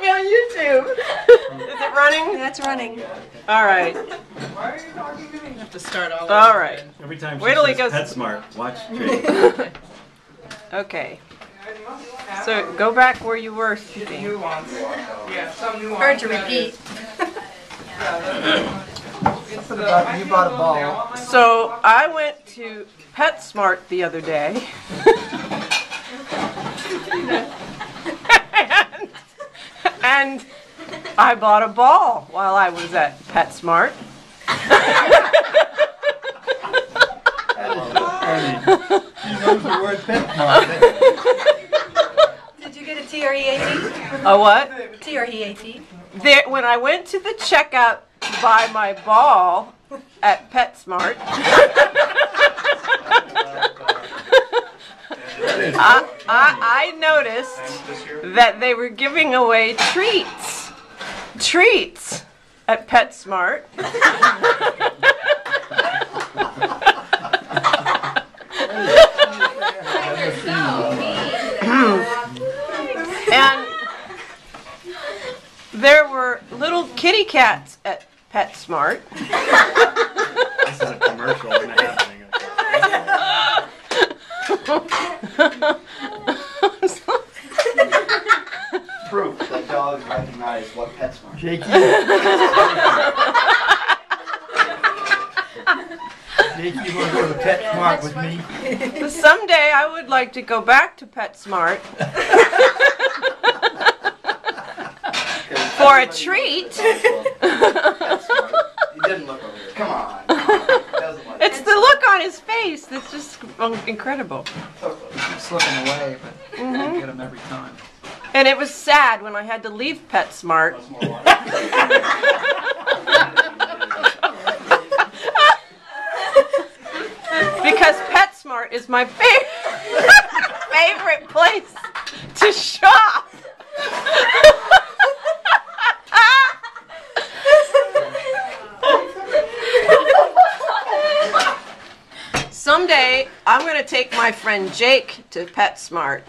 Me on YouTube. Is it running? That's running. All right. Why are you talking to me? You have to start all All over right. again. Every time she Wait till he says goes- PetSmart, watch Jake. Okay. I So go back where you were speaking. nuance. Yeah, some nuance. Heard to repeat. is- Yeah, that's- it's the- about- you bought a ball. down on my- So I went to PetSmart the other day. and, I bought a ball while I was at PetSmart. He knows the word PetSmart. Did you get a T-R-E-A-T? A what? T-R-E-A-T. There, when I went to the checkout to buy my ball at PetSmart, I, I, I noticed that they were giving away treats. Treats at PetSmart. and there were little kitty cats at PetSmart. This is a commercial and happening. proof that dogs recognize what PetSmart. Jakey. Jakey, you wanna go to PetSmart with me? Someday I would like to go back to PetSmart for a treat. PetSmart. He didn't look over here. Come on. He doesn't like It's the look on his face that's just um, incredible. Keep slipping away, but you get him every time. And it was sad when I had to leave PetSmart. because PetSmart is my favorite favorite place to shop. Someday I'm gonna take my friend Jake to PetSmart.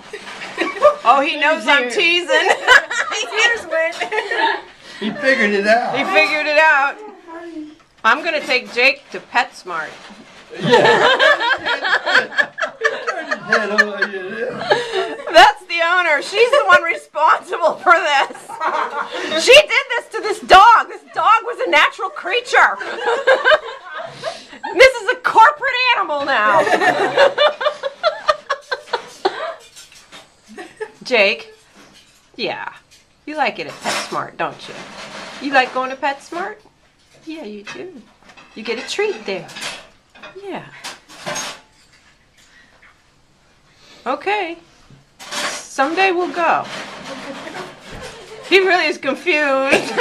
Oh, he knows I'm teasing. He figured it out. He figured it out. I'm gonna take Jake to PetSmart. Head over here. That's the owner. She's the one responsible for this. She did this to this dog. This dog was a natural creature. This is a corporate animal now. Jake, yeah, you like it at PetSmart, don't you? You like going to PetSmart? Yeah, you do. You get a treat there. Yeah. Okay. Someday we'll go. He really is confused.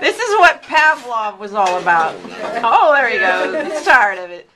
this is what Pavlov was all about. Oh, there he goes. He's tired of it.